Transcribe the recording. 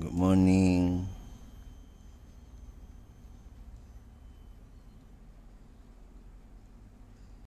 Good morning.